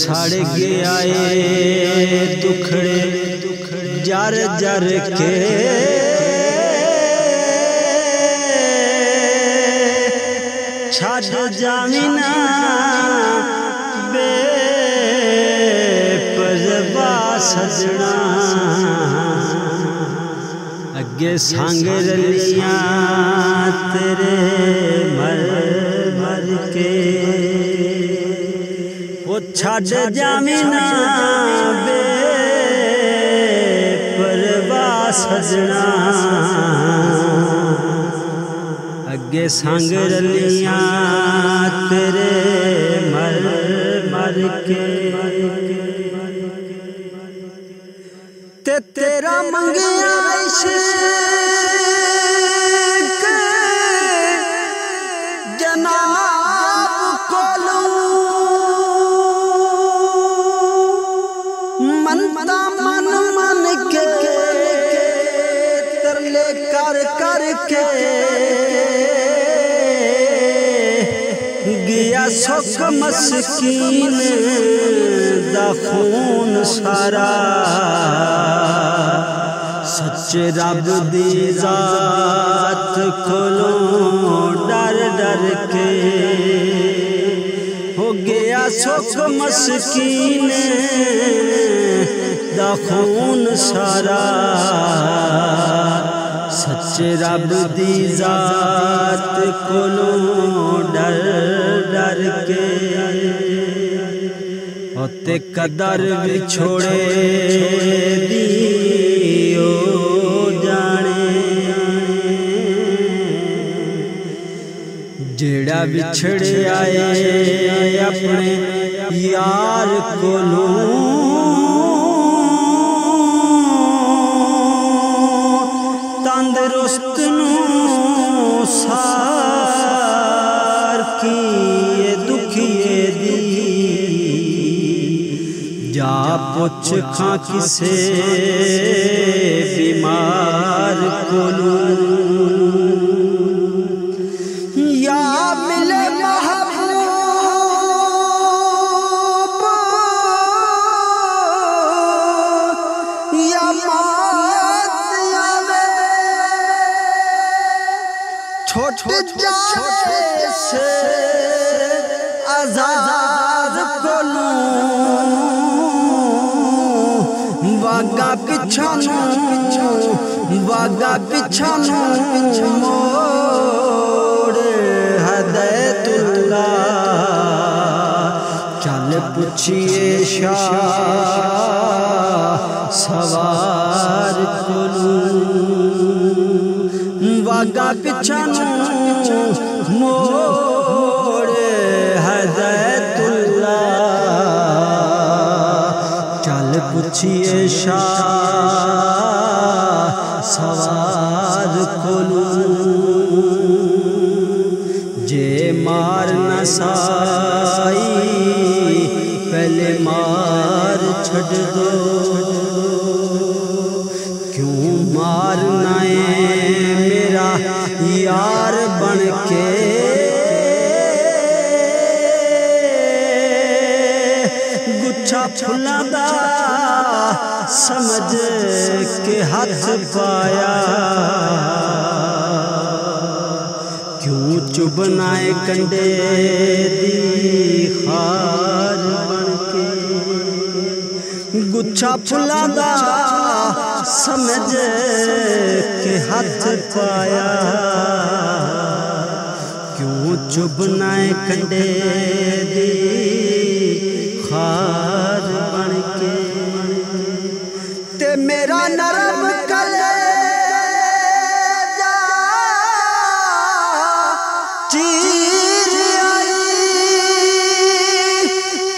سڑ گیا اے دکھڑے جر جر کے چھڑ جامینا بے پروا سجنا اگے سانگ رلیاں تیرے مر مر کے وہ چھڑ جامینا بے پروا سجنا اگے سانگ رلیاں تیرے مر مر کے تے تیرا من من کے ترلے کر کر کے گیا سکھ مسکین دا خون سارا سچ رب دی ذات کھولو ڈر ڈر کے ہو گیا سکھ مسکین دا خون سارا، سچ رب دی ذات کولو ڈر ڈر کے۔ ہوتے قدر بچھوڑے دیو جانے۔ جیڑا بچھڑے آئے اپنے یار کولو تندرست نو سار کی دکھیے دی جا پوچھ کھاں کسے بیمار کو چھوٹ جائے سے آزاد کولوں واگا پچھانو واگا پچھانو موڑ ہدایت اللہ چل پوچھئے شاہ سوار کولوں واگا پچھانو، موڑ ہدایت اللہ۔ چل پوچھئے شاہ سوار کولوں جے مار نہ سائی، پہلے مار چھڑ دو۔ گچھا پھلا سمجھ کے ہاتھ پایا۔ کیوں چبنا ہے کنڈے دی خار بن کے؟ گچھا پھلا سمجھ کے ہاتھ پایا۔ کیوں چبنا ہے کنڈے دی چیر آئی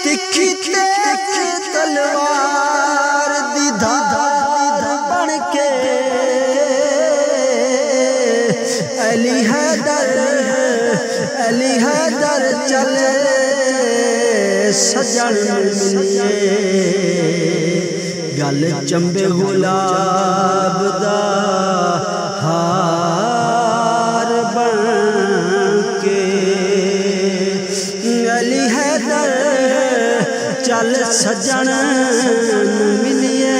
تکھی تیز تلوار دی دھار بن کے۔ علی حیدر علی حیدر چلے سجن ملیے۔ گل چمبے گلاب دا ہار حیدر چل سجن ملیے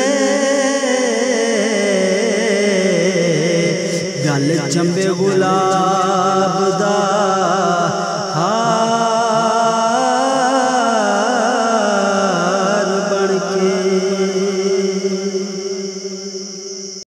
گل چمبے گلاب